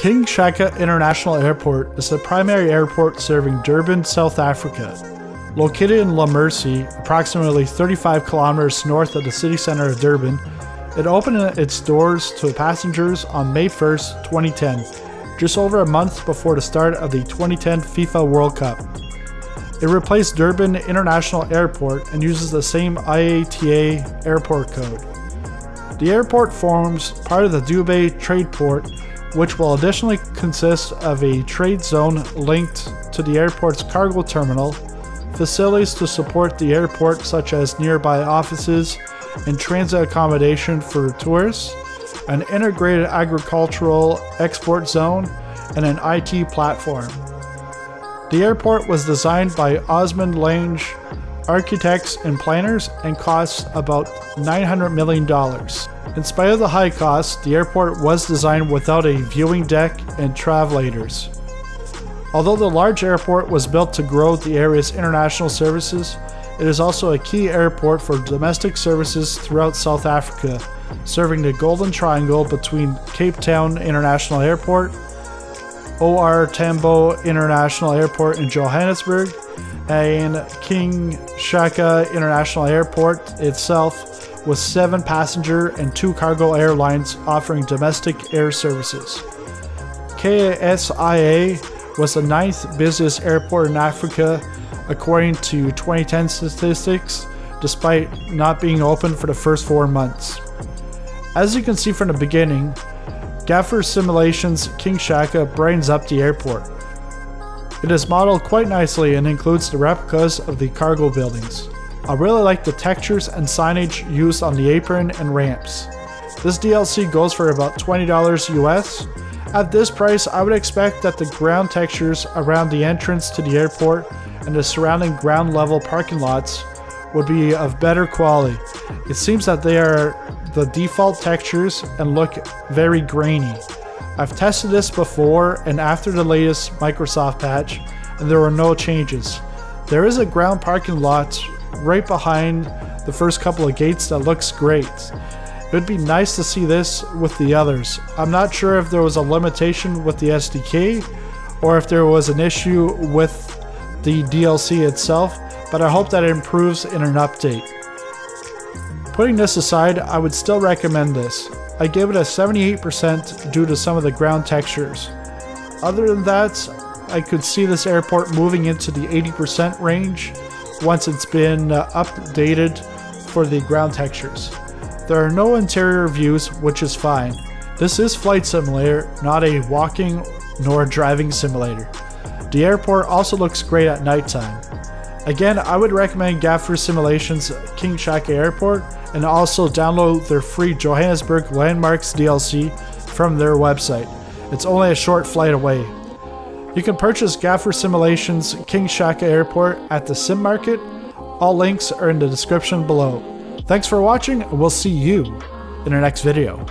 King Shaka International Airport is the primary airport serving Durban, South Africa. Located in La Mercy, approximately 35 kilometers north of the city center of Durban, it opened its doors to passengers on May 1, 2010, just over a month before the start of the 2010 FIFA World Cup. It replaced Durban International Airport and uses the same IATA airport code. The airport forms part of the Dube Trade Port which will additionally consist of a trade zone linked to the airport's cargo terminal, facilities to support the airport, such as nearby offices and transit accommodation for tourists, an integrated agricultural export zone, and an IT platform. The airport was designed by Osmond Lange architects and planners and costs about $900 million. In spite of the high cost, the airport was designed without a viewing deck and travelators. Although the large airport was built to grow the area's international services, it is also a key airport for domestic services throughout South Africa, serving the Golden Triangle between Cape Town International Airport, OR Tambo International Airport in Johannesburg, and King Shaka International Airport itself with seven passenger and two cargo airlines offering domestic air services. KSIA was the ninth busiest airport in Africa according to 2010 statistics, despite not being open for the first four months. As you can see from the beginning, Gaffer Simulations King Shaka brightens up the airport. It is modeled quite nicely and includes the replicas of the cargo buildings. I really like the textures and signage used on the apron and ramps. This DLC goes for about $20 US. At this price, I would expect that the ground textures around the entrance to the airport and the surrounding ground level parking lots would be of better quality. It seems that they are the default textures and look very grainy. I've tested this before and after the latest Microsoft patch and there were no changes. There is a ground parking lot right behind the first couple of gates that looks great. It would be nice to see this with the others. I'm not sure if there was a limitation with the SDK or if there was an issue with the DLC itself, but I hope that it improves in an update. Putting this aside, I would still recommend this. I gave it a 78% due to some of the ground textures. Other than that, I could see this airport moving into the 80% range once it's been uh, updated for the ground textures. There are no interior views, which is fine. This is Flight Simulator, not a walking nor driving simulator. The airport also looks great at nighttime. Again, I would recommend Gaffer Simulations King Shaka Airport and also download their free Johannesburg Landmarks DLC from their website. It's only a short flight away. You can purchase Gaffer Simulations King Shaka Airport at the Sim Market. All links are in the description below. Thanks for watching, and we'll see you in our next video.